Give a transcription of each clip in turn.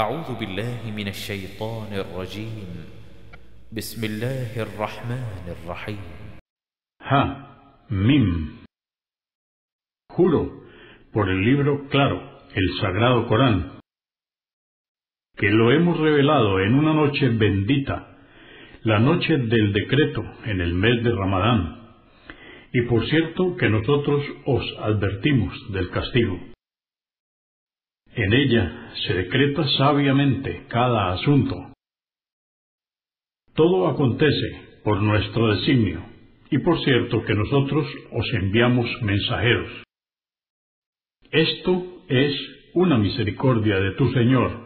أعوذ بالله من الشيطان الرجيم بسم الله الرحمن الرحيم Ha, Mim. Juro por el libro claro, el Sagrado Corán, que lo hemos revelado en una noche bendita, la noche del decreto en el mes de Ramadán. Y por cierto que nosotros os advertimos del castigo. En ella se decreta sabiamente cada asunto. Todo acontece por nuestro designio, y por cierto que nosotros os enviamos mensajeros. Esto es una misericordia de tu Señor.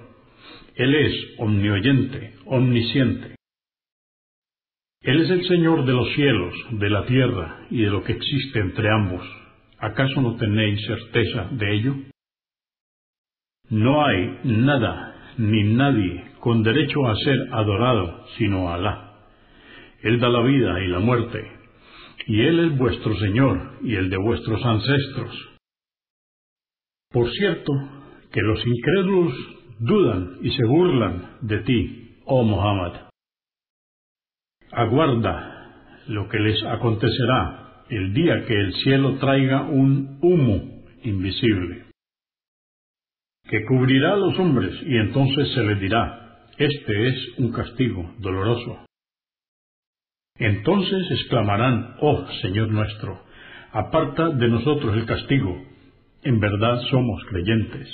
Él es omnioyente, omnisciente. Él es el Señor de los cielos, de la tierra y de lo que existe entre ambos. ¿Acaso no tenéis certeza de ello? No hay nada ni nadie con derecho a ser adorado sino Alá. Él da la vida y la muerte, y Él es vuestro Señor y el de vuestros ancestros. Por cierto, que los incrédulos dudan y se burlan de ti, oh Muhammad. Aguarda lo que les acontecerá el día que el cielo traiga un humo invisible, que cubrirá a los hombres y entonces se les dirá, este es un castigo doloroso. Entonces exclamarán, oh Señor nuestro, aparta de nosotros el castigo, en verdad somos creyentes.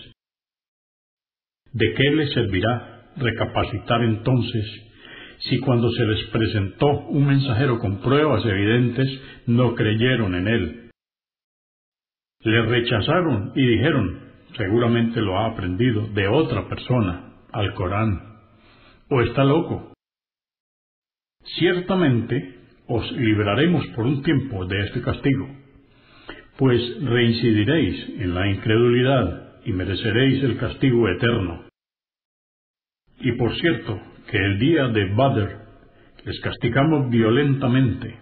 ¿De qué les servirá recapacitar entonces si cuando se les presentó un mensajero con pruebas evidentes no creyeron en él? Le rechazaron y dijeron, seguramente lo ha aprendido de otra persona, al Corán, o está loco. Ciertamente os libraremos por un tiempo de este castigo, pues reincidiréis en la incredulidad y mereceréis el castigo eterno. Y por cierto, que el día de Badr les castigamos violentamente.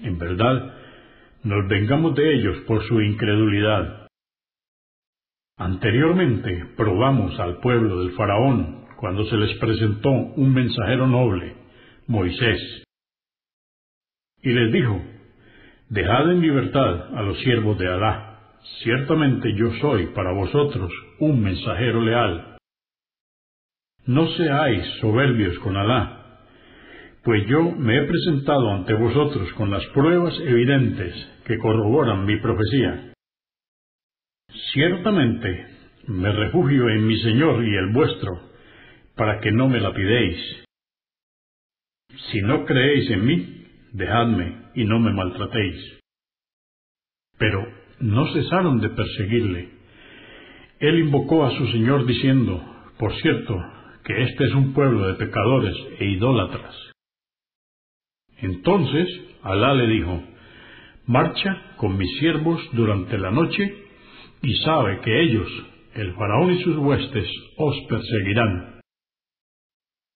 En verdad, nos vengamos de ellos por su incredulidad. Anteriormente probamos al pueblo del faraón cuando se les presentó un mensajero noble, Moisés. Y les dijo, Dejad en libertad a los siervos de Alá. Ciertamente yo soy para vosotros un mensajero leal. No seáis soberbios con Alá, pues yo me he presentado ante vosotros con las pruebas evidentes que corroboran mi profecía. Ciertamente me refugio en mi Señor y el vuestro, para que no me lapidéis. Si no creéis en mí, dejadme y no me maltratéis. Pero no cesaron de perseguirle. Él invocó a su Señor diciendo, por cierto, que este es un pueblo de pecadores e idólatras. Entonces Alá le dijo, marcha con mis siervos durante la noche y sabe que ellos, el faraón y sus huestes, os perseguirán.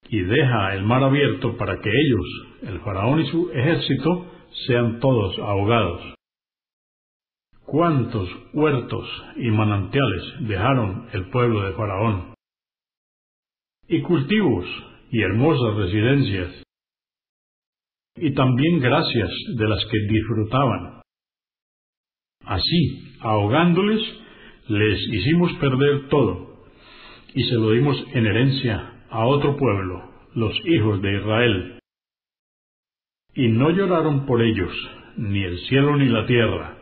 Y deja el mar abierto para que ellos, el faraón y su ejército, sean todos ahogados. ¿Cuántos huertos y manantiales dejaron el pueblo de Faraón? Y cultivos y hermosas residencias, y también gracias de las que disfrutaban. Así, ahogándoles, les hicimos perder todo, y se lo dimos en herencia a otro pueblo, los hijos de Israel. Y no lloraron por ellos, ni el cielo ni la tierra,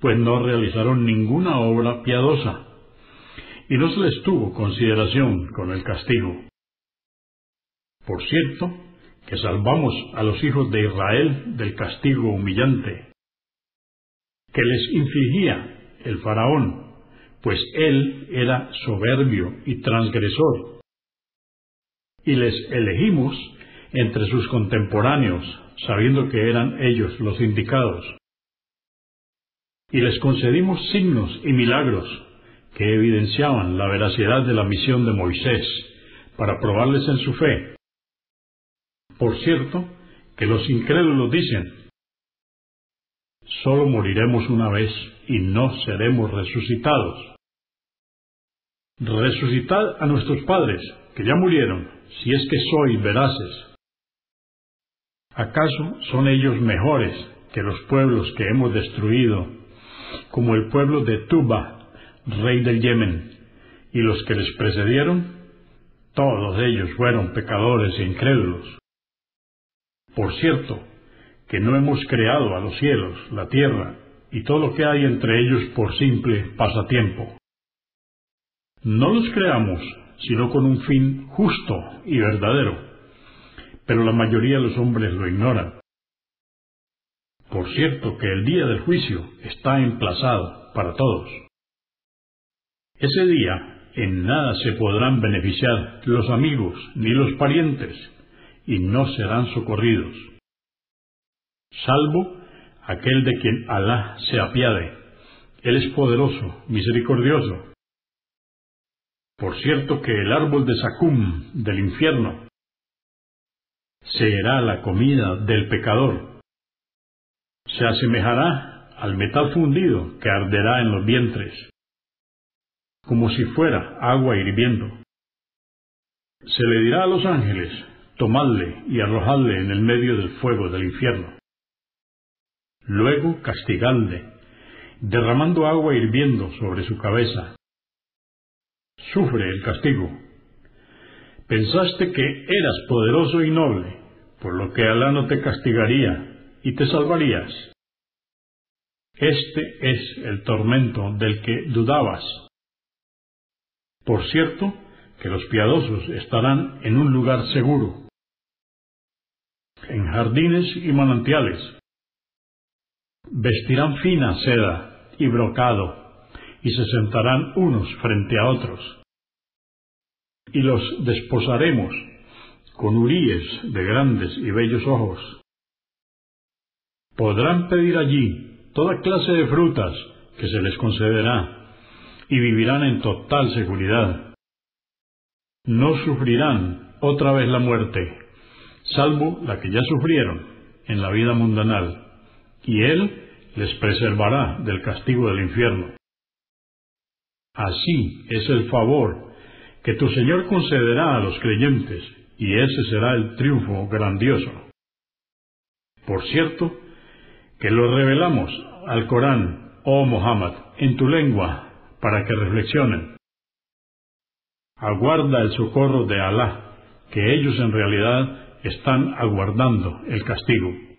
pues no realizaron ninguna obra piadosa, y no se les tuvo consideración con el castigo. Por cierto, que salvamos a los hijos de Israel del castigo humillante, que les infligía el faraón, pues él era soberbio y transgresor, y les elegimos entre sus contemporáneos, sabiendo que eran ellos los indicados. Y les concedimos signos y milagros que evidenciaban la veracidad de la misión de Moisés para probarles en su fe. Por cierto, que los incrédulos dicen, solo moriremos una vez y no seremos resucitados. Resucitad a nuestros padres, que ya murieron, si es que sois veraces. ¿Acaso son ellos mejores que los pueblos que hemos destruido, como el pueblo de Tuba, rey del Yemen, y los que les precedieron? Todos ellos fueron pecadores e incrédulos. Por cierto, que no hemos creado a los cielos, la tierra y todo lo que hay entre ellos por simple pasatiempo. No los creamos sino con un fin justo y verdadero, pero la mayoría de los hombres lo ignoran. Por cierto que el día del juicio está emplazado para todos. Ese día en nada se podrán beneficiar los amigos ni los parientes, y no serán socorridos, salvo aquel de quien Alá se apiade. Él es poderoso, misericordioso. Por cierto que el árbol de Sacum del infierno será la comida del pecador. Se asemejará al metal fundido que arderá en los vientres, como si fuera agua hirviendo. Se le dirá a los ángeles, tomadle y arrojadle en el medio del fuego del infierno. Luego castigadle, derramando agua hirviendo sobre su cabeza. Sufre el castigo. Pensaste que eras poderoso y noble, por lo que Alá no te castigaría y te salvarías. Este es el tormento del que dudabas. Por cierto, que los piadosos estarán en un lugar seguro, en jardines y manantiales. Vestirán fina seda y brocado, y se sentarán unos frente a otros. Y los desposaremos con huríes de grandes y bellos ojos. Podrán pedir allí toda clase de frutas que se les concederá, y vivirán en total seguridad. No sufrirán otra vez la muerte, salvo la que ya sufrieron en la vida mundanal, y Él les preservará del castigo del infierno. Así es el favor que tu Señor concederá a los creyentes, y ese será el triunfo grandioso. Por cierto, que lo revelamos al Corán, oh Muhammad, en tu lengua, para que reflexionen. Aguarda el socorro de Alá, que ellos en realidad están aguardando el castigo.